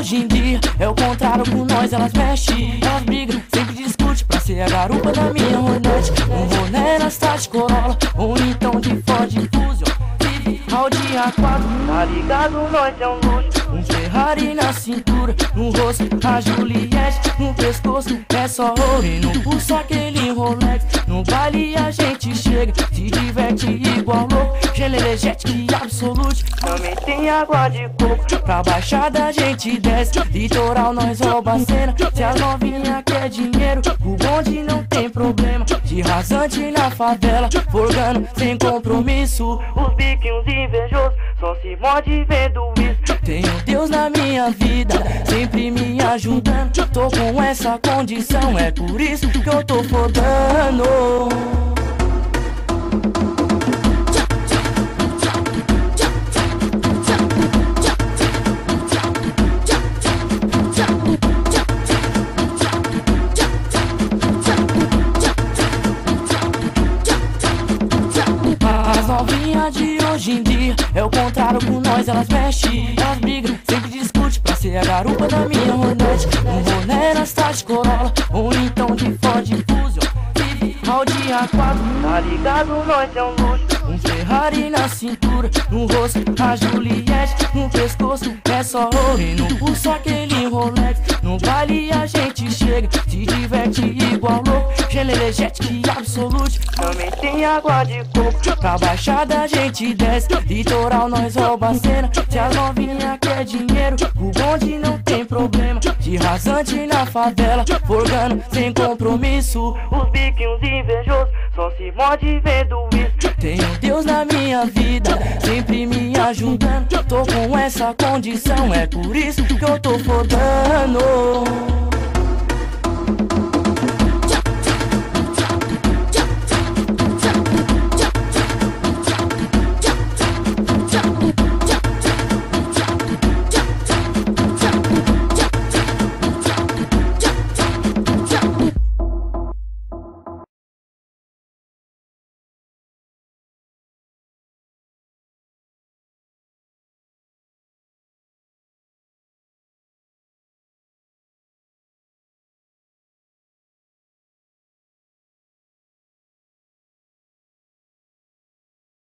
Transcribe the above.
hoje em dia é o contrário com nós, elas mexem, elas brigam, sempre discute pra ser a garupa da minha Hornet. Um Roné na Start Corolla, ou então de Ford Fusion. Audi A4, tá ligado? Nós é um luxo. Ferrari na cintura, no rosto, a Juliette no pescoço. É só ouro e no pulso aquele Rolex. No baile a gente chega, se diverte igual louco. Gelo energético e absolute. Também tem água de coco. Pra baixada a gente desce, litoral nós rouba a cena. Se as novinha quer dinheiro, o bonde não tem problema. Rasante na favela, forgando sem compromisso. Os biquinhos invejosos só se morde vendo isso. Tenho Deus na minha vida, sempre me ajudando. Tô com essa condição, é por isso que eu tô fodando. As novinhas de hoje em dia é o contrário com nós, elas mexem, elas brigam, sempre discute pra ser a garupa da minha Hornet. Um Roné na Start Corolla, ou então de Ford Fusion. Audi A4, tá ligado? Nós é um luxo. Um Ferrari na cintura, no rosto, a Juliette no pescoço. É só ouro e no pulso aquele Rolex. No baile a gente chega, se diverte igual energético e absolute. Também tem água de coco. Pra baixada a gente desce, litoral nós rouba a cena. Se as novinha quer dinheiro, o bonde não tem problema. De rasante na favela, forgando sem compromisso. Os biquinhos invejosos só se morde vendo isso. Tenho Deus na minha vida, sempre me ajudando. Tô com essa condição, é por isso que eu tô fodando.